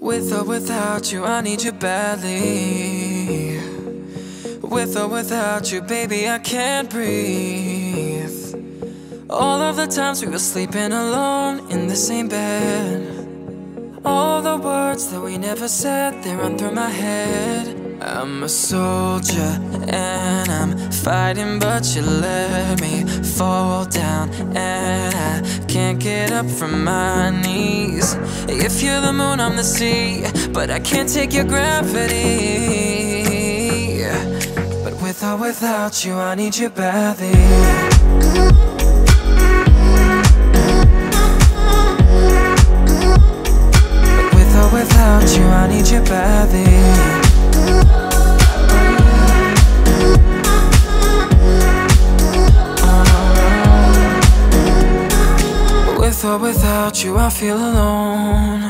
With or without you, I need you badly. With or without you, baby, I can't breathe. All of the times we were sleeping alone in the same bed. All the words that we never said, they run through my head. I'm a soldier and I'm fighting, but you let me fall down. And get up from my knees. If you're the moon, I'm the sea, but I can't take your gravity. But with or without you, I need you badly. without you, I need you badly Or without you, I feel alone.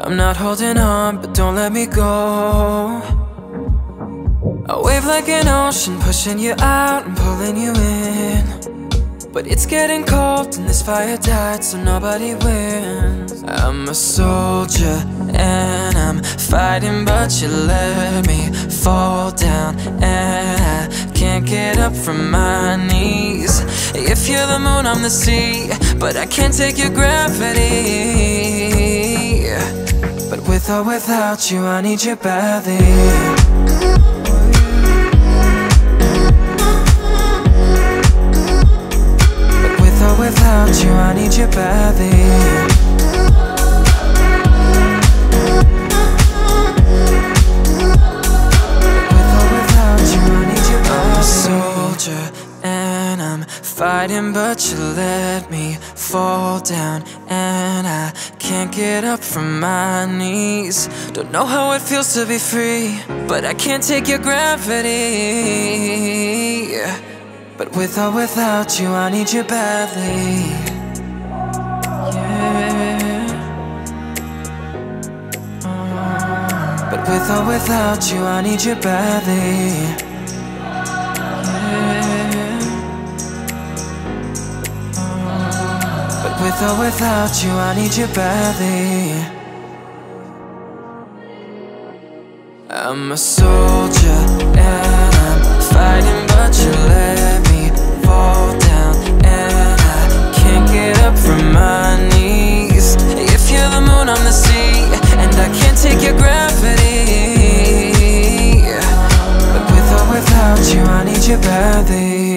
I'm not holding on, but don't let me go. I wave like an ocean, pushing you out and pulling you in. But it's getting cold and this fire died, so nobody wins. I'm a soldier and I'm fighting, but you let me fall down. And I can't get up from my knees. If you're the moon, I'm the sea, but I can't take your gravity. But with or without you, I need you badly fighting but you let me fall down And I can't get up from my knees Don't know how it feels to be free But I can't take your gravity but with or without you, I need you badly. Yeah. But with or without you, I need you badly. With or without you, I need you badly. I'm a soldier and I'm fighting but you let me fall down. And I can't get up from my knees. If you're the moon, I'm the sea And I can't take your gravity. But with or without you, I need you badly.